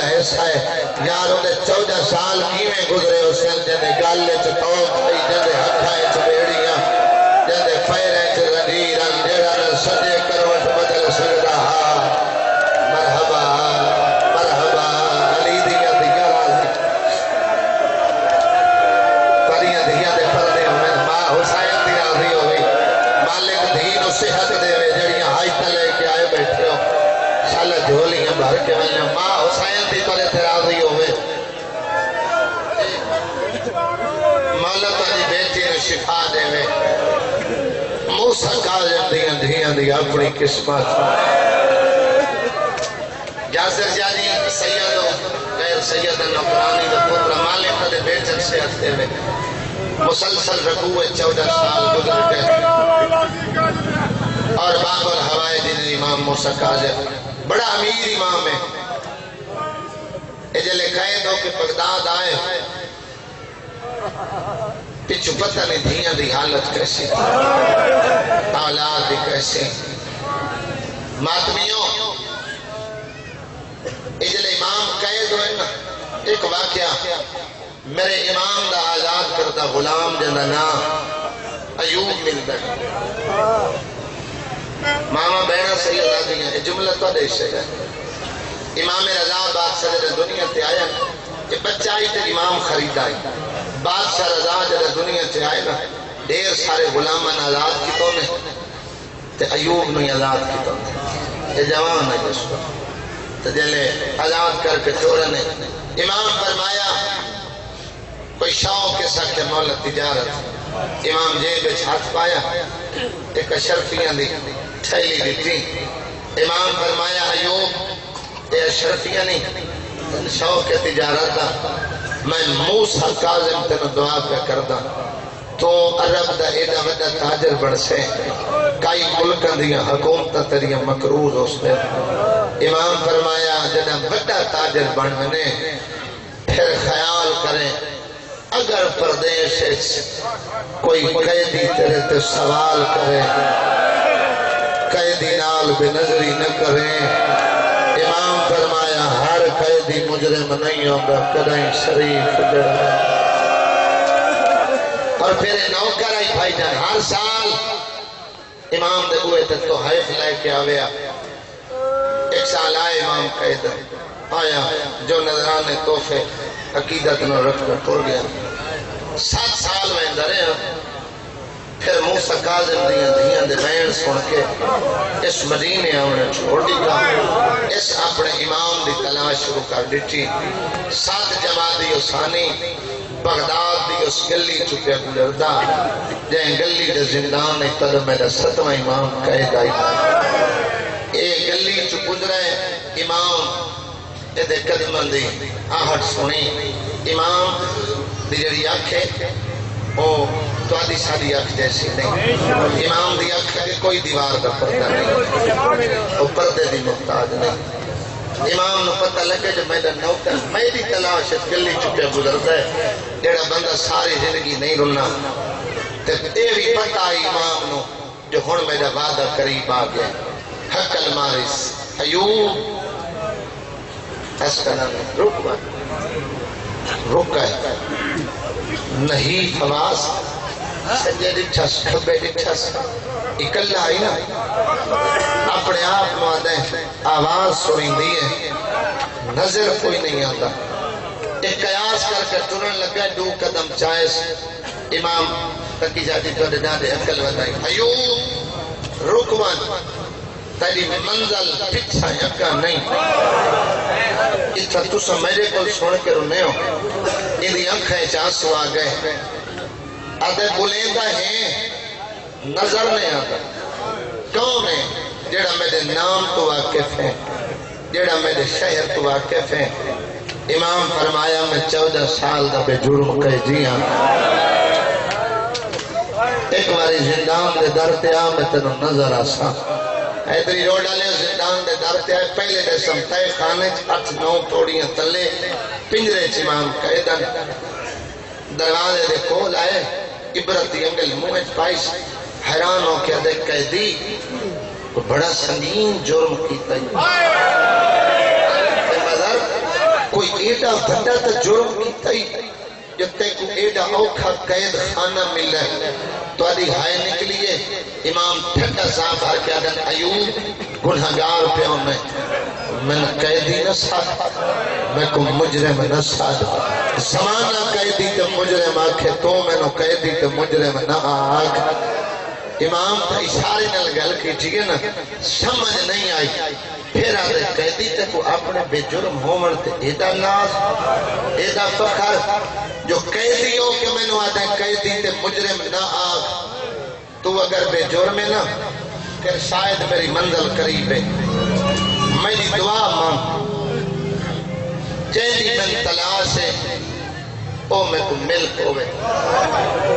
ایسا ہے۔ یار انہیں چودہ سال کیویں گزرے اس نے جنہیں گالے چھ توق آئی جنہیں ہتھائے دھیاں اپنی قسمت۔ جاسر جانی سید و غیر سید نقرانی دا پتر مالک دے بیٹن سے ہتے وے۔ مسلسل رکوع چودہ سال گزر گئے۔ اور باب الحوائے دن امام موسیٰ کاظم بڑا امیر امام ہے۔ اجلے قید ہو کہ بغداد آئے۔ پچھو پتہ نہیں دھیاں دی حالت کیسی اولاد دی کیسی ماتمیوں اجلے امام قید ہوئے نا، ایک واقعہ، میرے امام دا آزاد کردہ غلام جنہ نا ایوب ملتا ماما بہنہ صحیح اللہ دیا یہ جملہ تو دے سے ہے۔ امام رضا بات صدر دنیا تے آیا۔ کہ بچہ آئی تے امام خرید آئی بادشاہ رضا جب دنیا تے آئے نا دیر سارے غلامان آزاد کی نے، تے ایوب نوی آزاد کی نے۔ یہ جوان ہے جس کو۔ تو جلے آزاد کر کے چھوڑنے امام فرمایا، کوئی شوق کے سکتے مولا تجارت۔ امام جیب ہاتھ پایا، ایک اشرفیاں دی تھیلی دیتی امام فرمایا، ایوب، اے اشرفیاں نہیں شوق تجارت میں موسیٰ کاظم تنو دعا پہ کردہ۔ تو عرب دا ایڈا وڈا تاجر بڑھ سے، کئی ملکن دیا حکومت تریا مکروز ہو سے امام فرمایا جنا وڈا تاجر بڑھ میں پھر خیال کریں اگر پردیش کوئی قیدی تیرے تے سوال کرے، قیدی نال بے نظری نہ کرے، امام فرمایا ہر مجرم نہیں ہوگا کدائیں شریف جڑا اور پھر نوکر آئی بھائی جان، ہر سال امام دے ہوئے تک تو حیف لے کے آویا ایک سال آئے امام قید۔ آیا، جو نظرانے توفے عقیدت نہ رکھ کر ٹور گیا۔ سات سال میں اندر ہیں۔ پھر موسیٰ کاظم دیاں دیاں دے بین سن کے اس مدینے آنے چھوڑ دی کا اس اپنے امام دی تلاش شروع کر دیتی۔ سات جماعتی اسانی بغداد دی اس گلی چکے گزردا جائیں گلی دے زندان نے تر میرا ستوہ امام کہے گائی اے گلی چکے گزرے امام، اے دے قدمن دی آہٹ سنی۔ امام دی جڑی آنکھیں، او تو ساری آنکھ جیسی نہیں۔ امام دی آنکھ ہے کوئی دیوار کا پردہ نہیں۔ او پردے دی محتاج نہیں۔ امام نو پتہ لگے جو میرا نوکر میری تلاش اس گلی چکے گزرتا ہے۔ جڑا بندہ ساری زندگی نہیں رنا تے اے بھی پتہ ہے امام نو جو ہن میرا وعدہ قریب آ گیا۔ حق المارس ایوب، اس کا نام رک رک ہے۔ نہیں فواز سجے ڈٹھس کھبے ڈٹھس اکلا آئی نا۔ اپنے آپ مادہ آواز سنی دی ہے۔ نظر کوئی نہیں آتا ایک قیاس کر کے ترن لگا، دو قدم چاہیس امام تکی جاتی تو ڈنا دے اکل ودائی۔ ایوب رکوان تیری منزل پچھا یکا نہیں۔ اتھا تو سا میرے کو سن کے رنے ہو۔ انہی انکھیں چانسو آ گئے۔ آدھے بلیندہ ہیں نظر نہیں آتا۔ کون ہے؟ جیڑا میرے نام تو واقف ہے۔ جیڑا میرے شہر تو واقف ہے۔ امام فرمایا، میں چودہ سال دا بے جرم کہے جی ہاں۔ ایک باری زندان دے در تے آ، میں تنو نظر آسا ایدری روڈ آلے زندان دے در تے آئے۔ پہلے دے سمتائے خانے اٹھ نو توڑیاں تلے۔ پنجرے چمام قیدن دروازے دے کول آئے۔ عبرتی انگل مومج پائش حیران ہو کے دے قیدی بڑا سنگین جرم کیتا ہے۔ مذہب کوئی ایڈا بڑا تو جرم کیتا ہی جو تے کو ایڈا اوکھا قید خانہ مل ہے۔ تو ادھی ہائے نکلیے امام ٹھنڈا صاحب ہر کے آدن ایوب، گنہگار پہ ہوں میں۔ میں قیدی نہ ساتھ میں کو مجرم نہ ساتھ زمانہ قیدی تے مجرم آکھے، تو میں نو قیدی تے مجرم نہ آکھ۔ امام تا اشارے نل گل کی، ٹھیک ہے نا؟ سمجھ نہیں آئی۔ پھر آدھے قیدی تے کو اپنے بے جرم ہومن تے ایدہ ناز، ایدہ فخر۔ جو قیدی ہو کہ میں نو آدھے قیدی تے مجرم نہ آگ تو اگر بے جرم ہے نا، پھر شاید میری منزل قریب ہے۔ میری دعا ماں چیلی من تلاش ہے، او میں کو ملک ہوئے۔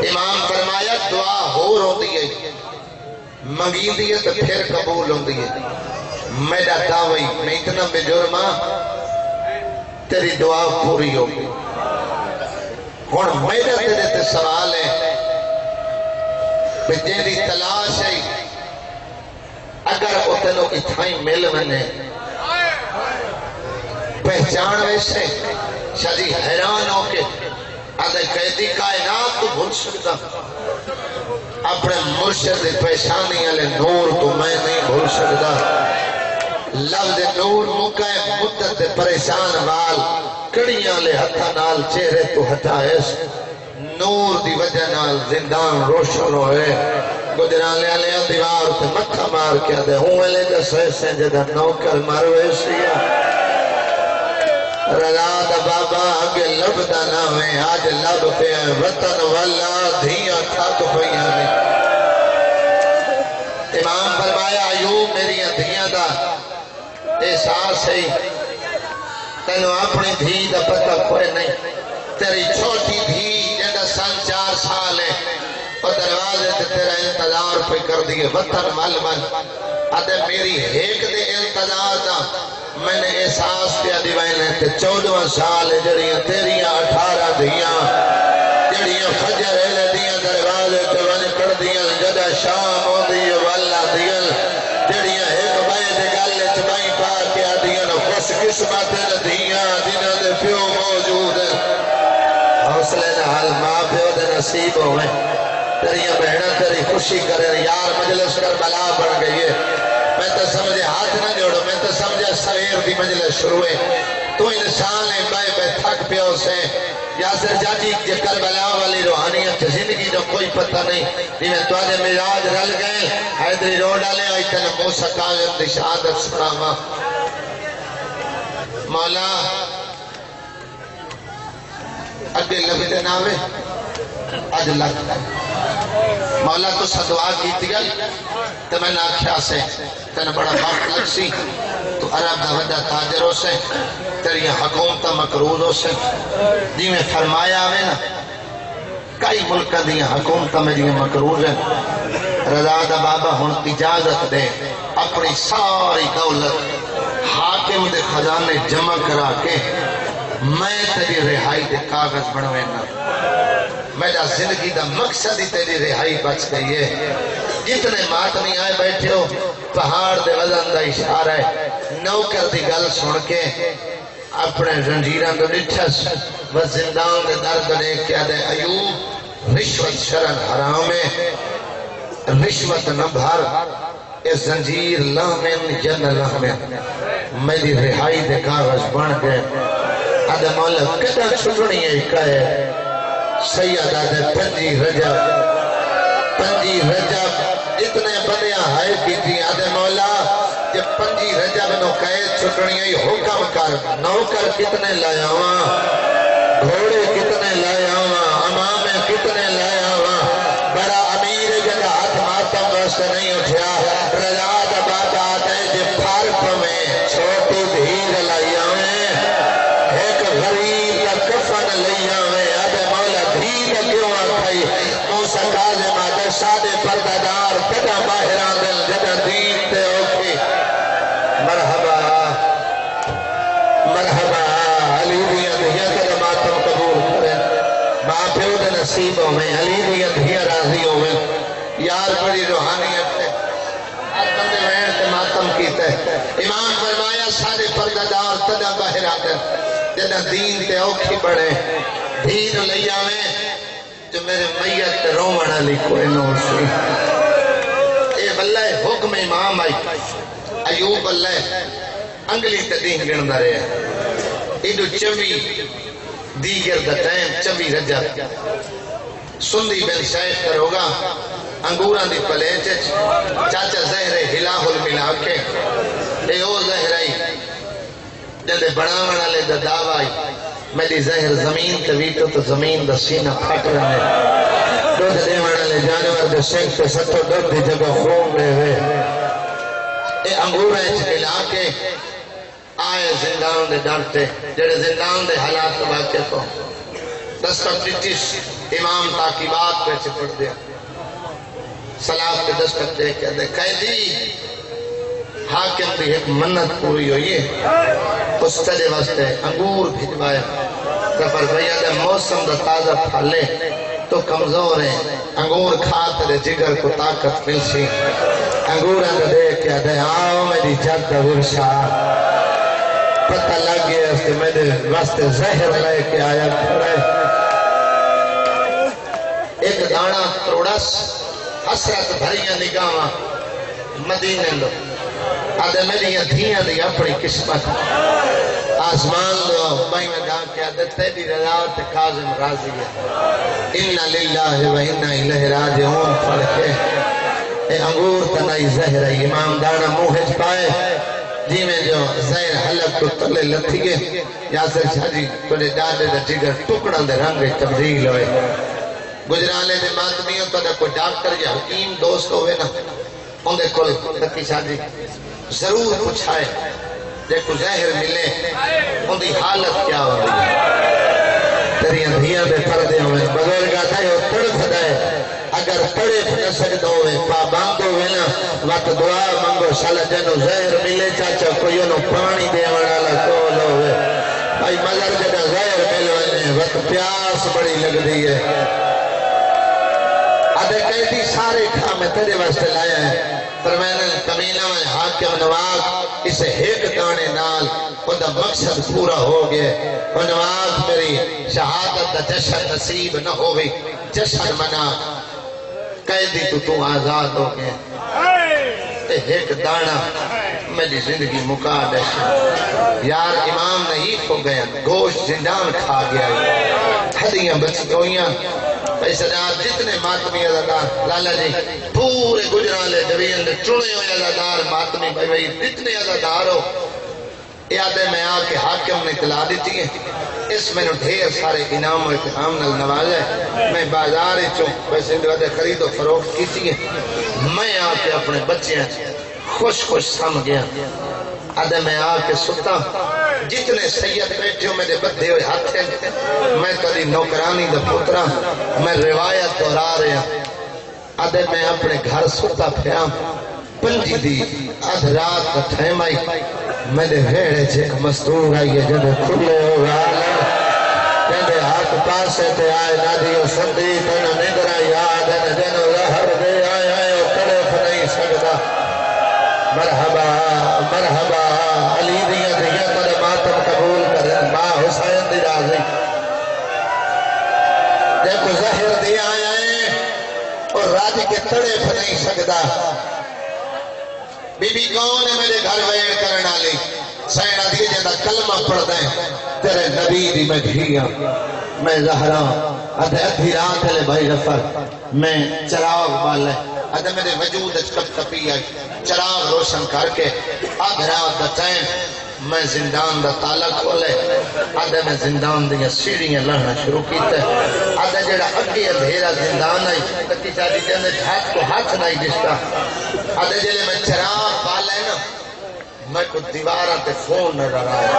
امام فرمایا، دعا ہو رو دیئے مگی دیئے تو پھر قبول ہوں دیئے میرا دعوی میں اتنا بے جرمہ ہاں، تیری دعا پوری ہوگی ہون میرا تیرے تے سوال ہے۔ کہ جیری تلاش ہے۔ تینوں اتھائی مل ونے۔ پہچان ویسے شادی حیران ہو کے آدھے قیدی کائنات تو بھول سکتا۔ اپنے مرشد پیشانی علی نور تو میں نہیں بھول سکتا۔ لفظ نور مکہ مدت پریشان وال، کڑیاں لے ہتھا نال، چہرے تو ہٹائیس نور دی وجہ نال زندان روشن ہوئے۔ گجران لے لے دیوار تے مکہ مار کیا دے ہوں لے دے سوئے سے جدہ نوکر مروے سیا رلا دا بابا آگے لب دا نامے آج لب پہ وطن والا دھیاں تھاک پہیاں میں امام فرمایا ایوب میری دھیاں دا احساس ہے۔ تینو اپنی دھی دا پتہ کوئی نہیں۔ تیری چھوٹی دھی جیدہ سن چار سال ہے اور دروازے تے تیرا انتظار پہ کر دیئے۔ وطن مل مل۔ آدھے میری ایک دے انتظار دا۔ میں نے احساس پہ دیوائن ہے تے چودہ سال جڑیاں تیریاں اٹھارہ دیاں جڑیاں فجر ہے دیاں دروازے تے ون کر دیاں جدہ شام ہو دیئے والا دیاں جڑیاں ایک بائے دے گالے چبائی پا کے دیاں خوش قسمت دیاں جنہ دے پیو موجود ہے حوصلے نہ حال ماں پیو دے نصیب ہوئے تیریاں بہنہ تیری خوشی کرے، یار مجلس کر بلا بڑھ گئی ہے۔ میں تو سمجھے ہاتھ نہ جوڑو، میں تو سمجھے سویر دی مجلس شروع ہے۔ تو انسان ہے، بے بے تھک پیو سے۔ یاسر جاجی جے کربلا والی روحانیت زندگی جو کوئی پتہ نہیں۔ جنہیں تو آجے مراج رل گئے، حیدری رو ڈالے، آئی تن موسیٰ کاغم دی شہادت سناما مولا، اگے لبتے نامے اج لگ مولا تو صدعا کی دیا تو میں نے آکھیا سے تین بڑا وقت لگ سی تو عرب دا وڈا تاجر ہو سے تیری حکومت مقروض ہو سے جی میں فرمایا آوے نا کئی ملکہ دی حکومت میں جی مقروض ہے رضا دا بابا ہن اجازت دے اپنی ساری دولت حاکم دے خزانے جمع کرا کے میں تیری رہائی دے کاغذ بڑھوے نا میرا زندگی دا مقصد ہی تیری رہائی بچ گئی ہے۔ جتنے مات نہیں آئے بیٹھے ہو، پہاڑ دے وزن دا اشارہ ہے۔ نوکر دی گل سن کے اپنے رنجیران دو ڈٹھس و زندان دے درد لے کیا دے، ایوب، رشوت شرن حرام ہے۔ رشوت نہ بھر، اے زنجیر لامن جن لامن۔ میری رہائی دے کاغذ بن گئے۔ آدھے مولا کدھا چھٹنی ہے کہے سیدہ دے پنجی رجب پنجی رجب اتنے بنیا ہائے کی تھی آدھے مولا جب پنجی رجب نو قید چھٹنی ہے حکم کر، نوکر کتنے لائے ہوا گھوڑے امام فرمایا، سارے پردادار تدا باہر آتے جنہ دین تے اوکھی بڑھے، دین لئی آویں جو میرے میت تے رومن علی کوئی نو سی اے بلہ حکم امام آئی۔ ایوب اللہ انگلی تے دین گن رہے ایڈو چوی دیگر دا ٹائم چوی رجا۔ سندی بن شیخ کروگا انگوران دی پلیچ چاچا زہر ہلاہ الملا کے اے او زہر آئی۔ جندے بڑا منا لے دا دعوائی میری زہر زمین تویتو تو زمین دا سینہ پھٹ رہا ہے۔ دو دے منا لے جانور دے سنگ پہ ستو دو دی جگہ خوم لے ہوئے۔ اے انگور ہے چکلا کے آئے زندان دے ڈانٹے جڑے زندان دے حالات تو واقع کو دستک ڈٹیش امام تاکی بات پہ چپڑ دیا۔ سلاف کے دستک دے کے دے، قیدی حاکم بھی ایک منت پوری ہوئی ہے۔ اس تلے واسطے انگور بھجوایا کفر بھیا دے موسم دا تازہ پھلے تو کمزور ہیں۔ انگور کھا تلے جگر کو طاقت مل سی انگور اندر دے کے دے آؤ میری جد دا ورشا۔ پتہ لگ گیا اس کے میرے واسطے زہر لے کے آیا کھڑے ایک دانا تروڑس، حسرت بھریاں نگاہاں مدینے لو آدھے میری دھیاں دی اپنی قسمت۔ آسمان دو میں گاں کیا دے تیری رضاوت کازم راضی ہے۔ انہ للہ و انہ الہ راجعون۔ فرقے اے انگور تنائی زہر ہے، امام دانا موہج پائے۔ جی میں جو زہر حلق کو تلے لتھی گئے۔ یاسر شاہ جی تھوڑے ڈاڈے دا جگر ٹکڑا دے رنگ تبدیل ہوئے۔ گجرالے دے مادمیوں تو دا کوئی ڈاکٹر یا حکیم دوست ہوئے نا ان دے کل تکی شاہ جی ضرور پوچھائے۔ دیکھو زہر ملے، ان دی حالت کیا ہو رہی ہے؟ تیری اندھیاں دے پردے ہوئے بزرگا تھا یہ تڑپ دائے اگر پڑے پڑے سکتا ہوئے، پابند ہوئے نا۔ وقت دعا منگو شالا جنو زہر ملے چاچا، کوئی انہوں پانی دے والا کول ہوئے۔ بھائی، مگر جگہ زہر ملے وقت پیاس بڑی لگ دی ہے۔ کہتی سارے تیرے واسطے کمینہ میں حاکم نواز ایک نال خدا مقصد پورا ہو گئے وہ نواز، میری شہادت دا جشن نصیب نہ ہوئی جشن منا۔ قیدی تو تو آزاد ہو گئے تے ایک دانا میری زندگی مکا دے۔ یار، امام نہیں ہو گیا، گوشت زندان کھا گیا۔ ہدیاں بچی ہوئیاں ایسا جہاں جتنے ماتمی ازادار لالا جی پورے گجرالے ڈوین دے چنے ہوئے ازادار ماتمی بھائی بھائی، جتنے ازادار ہو یادے میں آ کے حاکم نے اطلاع دیتی ہے۔ اس میں نے ڈھیر سارے انعام و اتحام نل نوازے میں بازار چوں پیسے اندر خرید و فروخت کیتی ہے۔ میں آ کے اپنے بچے خوش خوش سم گیا۔ آدھے میں آ کے ستا۔ جتنے سید بیٹھے ہو میرے بدھے ہوئے ہاتھ ہیں۔ میں تری نوکرانی دا پترا ہاں، میں روایت دورا رہا ہاں۔ آدھے میں اپنے گھر ستا پھیا ہاں۔ پنجی دی آدھ رات کا ٹھائم آئی۔ میرے بھیڑے چھے مستور آئی ہے جب کھلے ہو گالا جب ہاتھ پاسے تے آئے نادی نادیو سندی تنہ ندرہ دیکھو زہر دیا آئے اور راج کے تڑے پہ نہیں سکتا بی بی کون ہے میرے گھر ویڑ کرنا لی سینہ دیئے جندہ کلمہ پڑھ دیں تیرے نبی دی میں دھیا میں زہرا ادھے ادھی رات ہے لے بھائی غفر میں چراغ بالے ادھے میرے وجود اچھ کپ کپی آئی، چراغ روشن کر کے آدھ رات دا ٹائم میں زندان دا تالا کھولے۔ آدھے میں زندان دیا سیڑھیاں لڑنا شروع کیتے۔ آدھے جڑا اگی ادھیرا زندان آئی تکی چاہتی جانے ہاتھ کو ہاتھ نہیں جستا آدھے جلے میں چراغ بالے نا، میں کو دیوارہ تے فون نظر آیا۔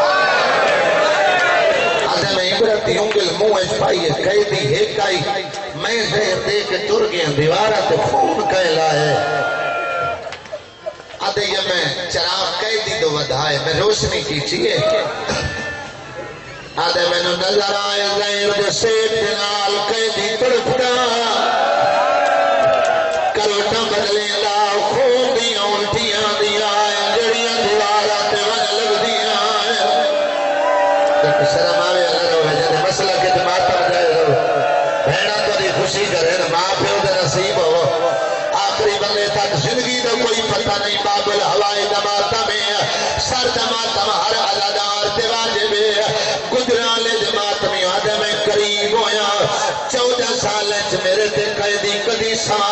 آدھے میں عبرتی انگل منہ اچ پائی ہے کئی دی ایک آئی، میں زہر دے کے تر گیا دیوارہ تے خون کہلا ہے آدھے یہ میں چراغ کہہ دی دو ودھائے، میں روشنی کی چیئے۔ آدھے میں نو نظر آئے زہر دے سیٹ دنال کہہ Krishna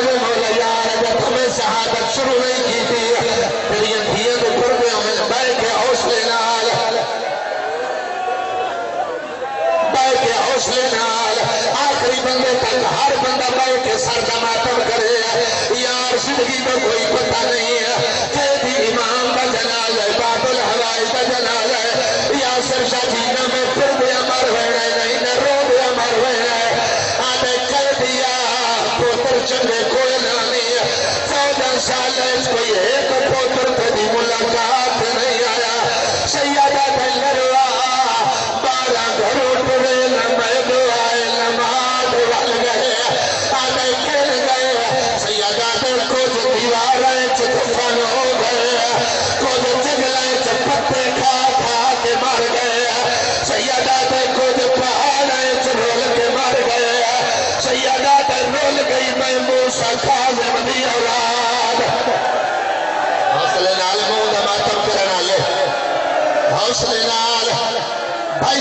معلوم ہو گیا جب ہمیں شہادت شروع نہیں کی تھی۔ پھر یہ دھیے کو ہمیں بیٹھ کے حوصلے نال۔ بیٹھ کے حوصلے نال۔ آخری بندے تک ہر بندہ بیٹھ کے سر کا ماتم کرے۔ یار، زندگی کا کوئی پتہ نہیں ہے۔ کہ امام کا جناز ہے باب الحوائی کا جناز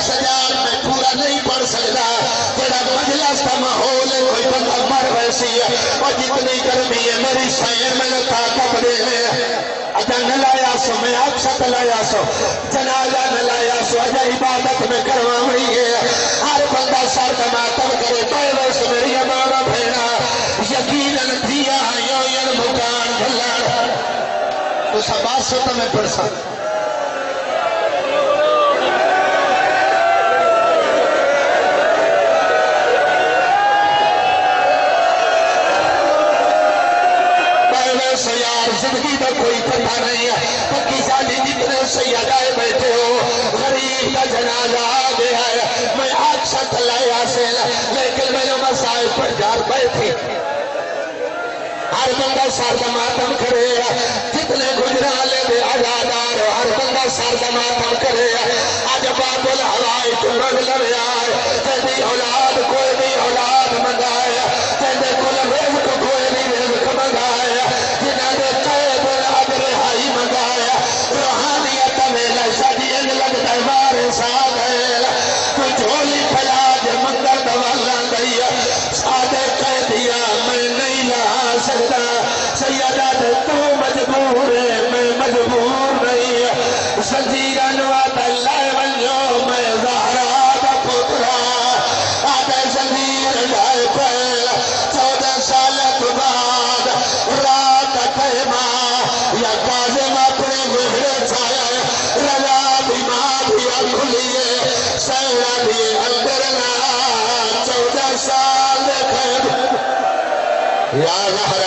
سجاد میں پورا نہیں پڑھ سکتا۔ تیرا مجلس کا ماحول ہے، کوئی بندہ مر ویسی ہے۔ اور جتنی گرمی ہے، میری سیر میں نے طاقت دے ہے۔ لایا سو میں آپ سات لایا سو جنازہ نہ لایا سو اجا عبادت میں کروا ہوئی ہے۔ ہر بندہ سر کا ماتم کرے پہ ویس میری مانا بھیڑا۔ یقیناً دیا یو یل مکان بھلان تو سب آسو تو میں پڑھ سکتا۔ کر تھے۔ ہر بندہ سر کا ماتم کرے جتنے گجرالے دے آزادار ہر بندہ سر کا ماتم کرے اج باب الحوائی تو رنگ لڑے تیری اولاد، کوئی بھی اولاد منگائے۔ تو مجبور میں مجبور نہیں نوات اللہ میں زہرا دا پترا۔ آدھے چودہ سال کے بعد رات یا کاظم اپنے گھڑے رضا ماں بھی سیرہ اندر چودہ سال یا زہرا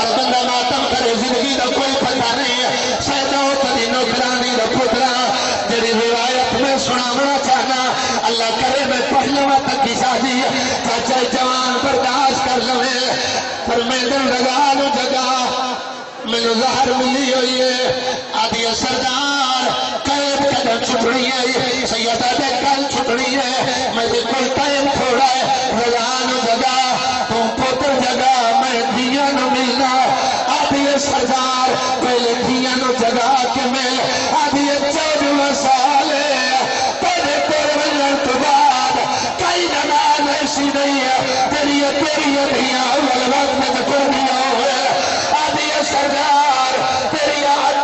ہر بندہ ماتم کرے، زندگی کا کوئی پتہ نہیں ہے۔ ہو تری نوکرانی دا پترا، جڑی روایت میں سناونا چاہنا۔ اللہ کرے میں پہلوہ تک کی شادی چاچا جی جوان برداشت کر لو پر میں دل لگا لو جگہ۔ میں زہر ملی ہوئی ہے۔ آدھی سردار قید قدم چھٹڑی ہے سیدہ دے کل چھٹڑی ہے میں دے کوئی ٹائم تھوڑا ہے لگا لو جگہ تم پتر جگہ میں دیا نو ملنا آدھی سردار پہلے دیا نو جگہ کے مل آدھی چودہ سال پہلے تیرے ملن تو بعد کئی نمان ایسی نہیں ہے تیری تیری دیا اول میں تو دیا ہوئے آدھی سردار تیری اٹھارہ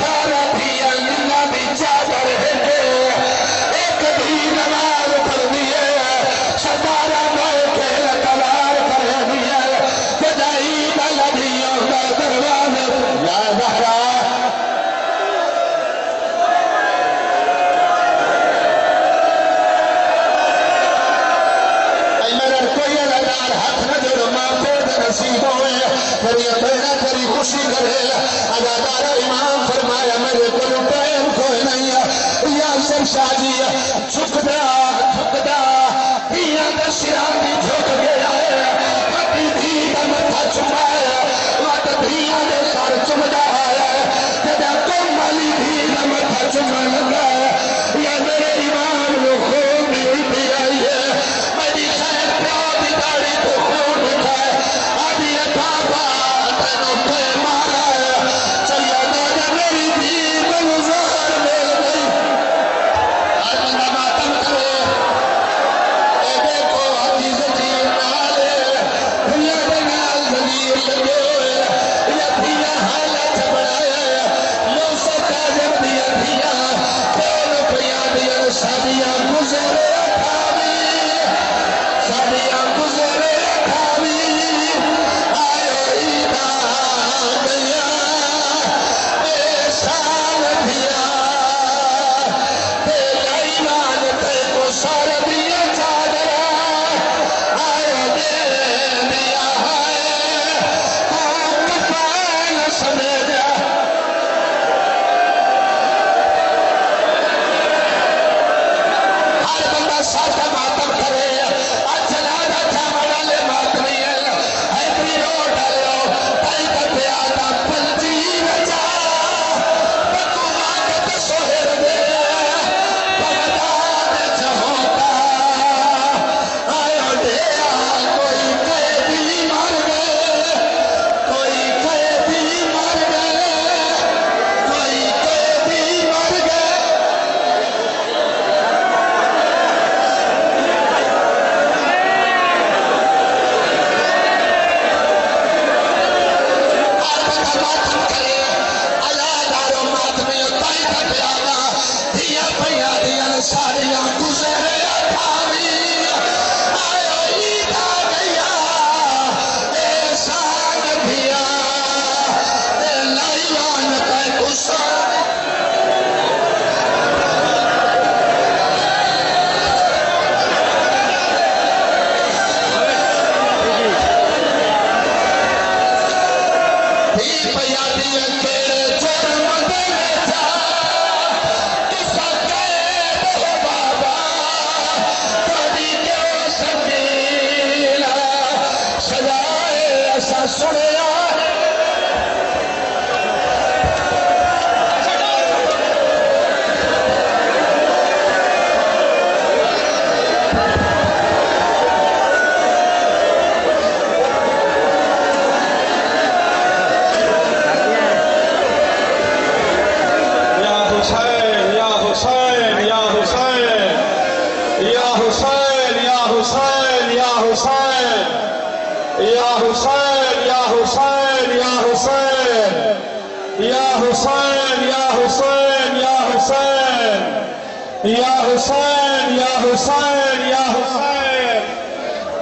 یا حسین یا حسین یا حسین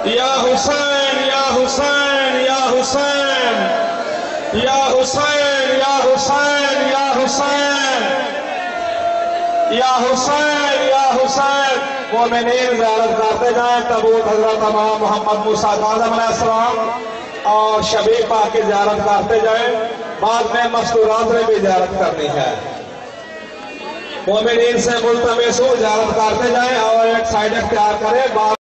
یا حسین یا حسین یا حسین یا حسین یا حسین یا حسین یا حسین یا حسین وہ مومنین زیارت کرتے جائیں تبوت حضرت امام محمد موسیٰ کاظم علیہ السلام اور شبیب پاک کی زیارت کرتے جائیں بعد میں مستورات میں بھی زیارت کرنی ہے مومنین سے ملتمس ہو زیارت کرتے جائیں اور ایک سائڈ اختیار کریں۔